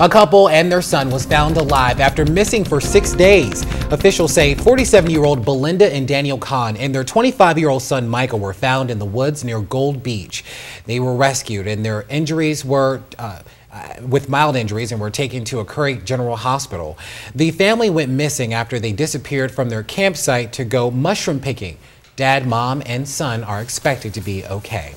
A couple and their son was found alive after missing for six days. Officials say 47-year-old Belinda and Daniel Kahn and their 25-year-old son Michael were found in the woods near Gold Beach. They were rescued and their injuries were uh, uh, with mild injuries and were taken to a Curry General Hospital. The family went missing after they disappeared from their campsite to go mushroom picking. Dad, mom, and son are expected to be okay.